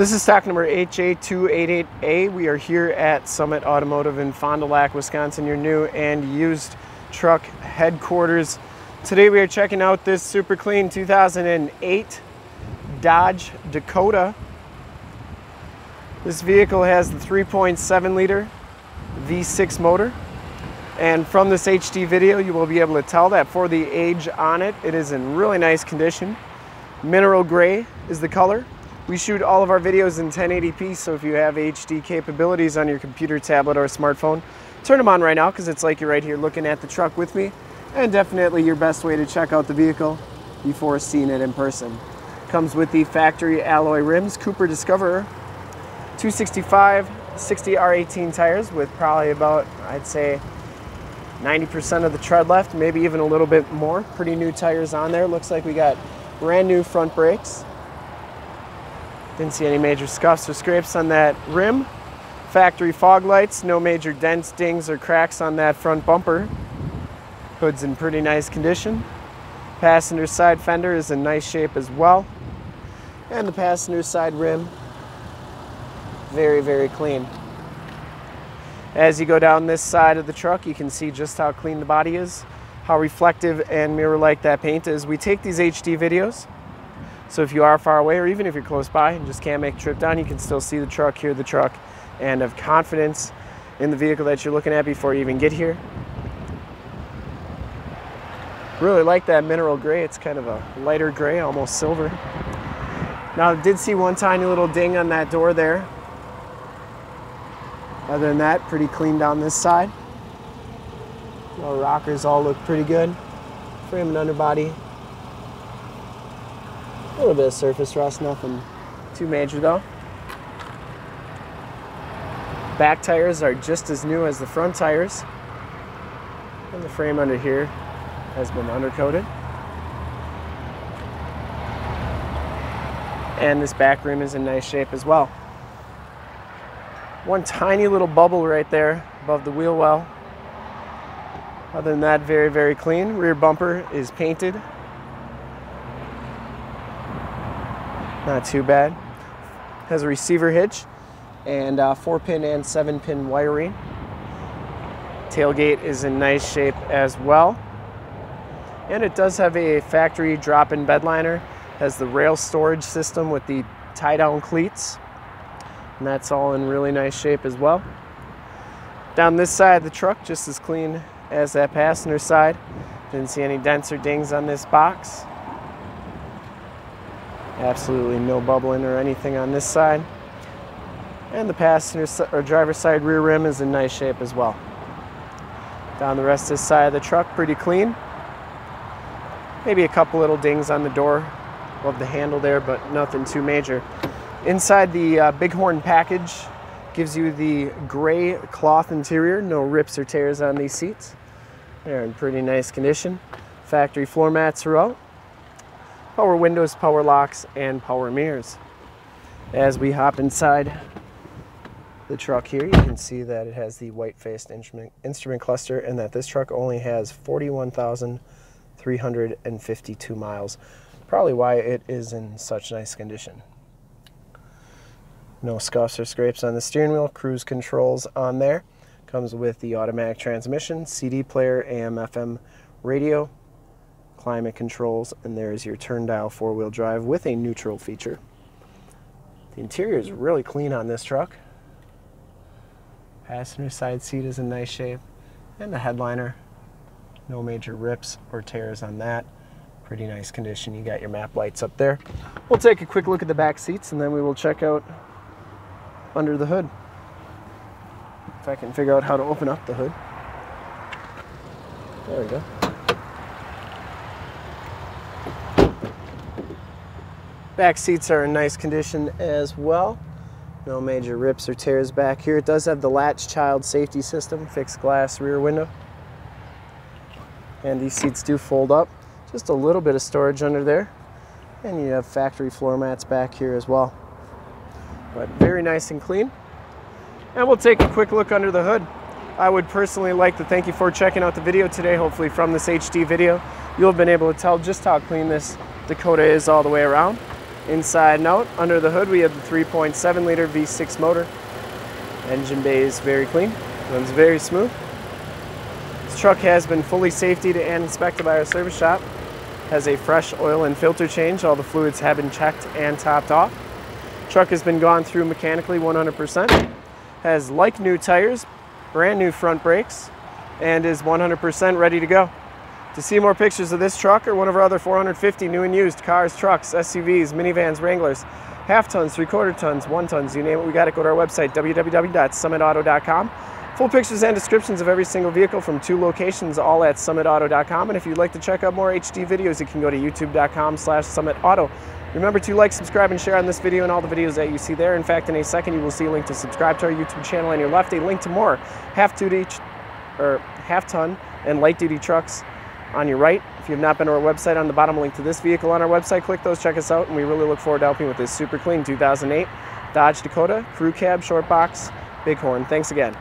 This is stock number 8J288A. We are here at Summit Automotive in Fond du Lac, Wisconsin, your new and used truck headquarters. Today we are checking out this super clean 2008 Dodge Dakota. This vehicle has the 3.7 liter V6 motor. And from this HD video, you will be able to tell that for the age on it, it is in really nice condition. Mineral gray is the color. We shoot all of our videos in 1080p, so if you have HD capabilities on your computer, tablet, or smartphone, turn them on right now because it's like you're right here looking at the truck with me, and definitely your best way to check out the vehicle before seeing it in person. Comes with the factory alloy rims, Cooper Discoverer, 265 60 R18 tires with probably about, I'd say, 90% of the tread left, maybe even a little bit more. Pretty new tires on there. Looks like we got brand new front brakes. Didn't see any major scuffs or scrapes on that rim. Factory fog lights, no major dents, dings, or cracks on that front bumper. Hood's in pretty nice condition. Passenger side fender is in nice shape as well. And the passenger side rim, very, very clean. As you go down this side of the truck, you can see just how clean the body is, how reflective and mirror-like that paint is. We take these HD videos, so if you are far away or even if you're close by and just can't make a trip down, you can still see the truck, hear the truck, and have confidence in the vehicle that you're looking at before you even get here. Really like that mineral gray. It's kind of a lighter gray, almost silver. Now, I did see one tiny little ding on that door there. Other than that, pretty clean down this side. The rockers all look pretty good. Frame and underbody a little bit of surface rust, nothing too major though. Back tires are just as new as the front tires. And the frame under here has been undercoated. And this back rim is in nice shape as well. One tiny little bubble right there above the wheel well. Other than that, very, very clean. Rear bumper is painted Not too bad. Has a receiver hitch and uh, four pin and seven pin wiring. Tailgate is in nice shape as well. And it does have a factory drop-in bed liner. Has the rail storage system with the tie-down cleats. And that's all in really nice shape as well. Down this side of the truck, just as clean as that passenger side. Didn't see any dents or dings on this box. Absolutely no bubbling or anything on this side. And the passenger or driver's side rear rim is in nice shape as well. Down the rest of this side of the truck, pretty clean. Maybe a couple little dings on the door of the handle there, but nothing too major. Inside the uh, Bighorn package gives you the gray cloth interior, no rips or tears on these seats. They're in pretty nice condition. Factory floor mats are out power windows, power locks, and power mirrors. As we hop inside the truck here, you can see that it has the white-faced instrument, instrument cluster and that this truck only has 41,352 miles. Probably why it is in such nice condition. No scuffs or scrapes on the steering wheel, cruise controls on there. Comes with the automatic transmission, CD player, AM, FM radio, climate controls, and there's your turn dial four-wheel drive with a neutral feature. The interior is really clean on this truck. Passenger side seat is in nice shape, and the headliner, no major rips or tears on that. Pretty nice condition. You got your map lights up there. We'll take a quick look at the back seats, and then we will check out under the hood. If I can figure out how to open up the hood. There we go. Back seats are in nice condition as well. No major rips or tears back here. It does have the latch child safety system, fixed glass rear window. And these seats do fold up. Just a little bit of storage under there. And you have factory floor mats back here as well. But very nice and clean. And we'll take a quick look under the hood. I would personally like to thank you for checking out the video today. Hopefully from this HD video, you'll have been able to tell just how clean this Dakota is all the way around. Inside note, under the hood we have the 3.7 liter V6 motor. Engine bay is very clean, runs very smooth. This truck has been fully safetied and inspected by our service shop. Has a fresh oil and filter change. All the fluids have been checked and topped off. Truck has been gone through mechanically 100%. Has like new tires, brand new front brakes, and is 100% ready to go. To see more pictures of this truck or one of our other 450 new and used cars, trucks, SUVs, minivans, Wranglers, half tons, three quarter tons, one tons, you name it, we got it. Go to our website, www.summitauto.com. Full pictures and descriptions of every single vehicle from two locations, all at summitauto.com. And if you'd like to check out more HD videos, you can go to youtube.com slash summitauto. Remember to like, subscribe, and share on this video and all the videos that you see there. In fact, in a second, you will see a link to subscribe to our YouTube channel on your left, a link to more half-duty or half-ton and light-duty trucks on your right. If you have not been to our website, on the bottom link to this vehicle on our website, click those, check us out, and we really look forward to helping with this super clean 2008 Dodge Dakota Crew Cab Short Box Bighorn. Thanks again.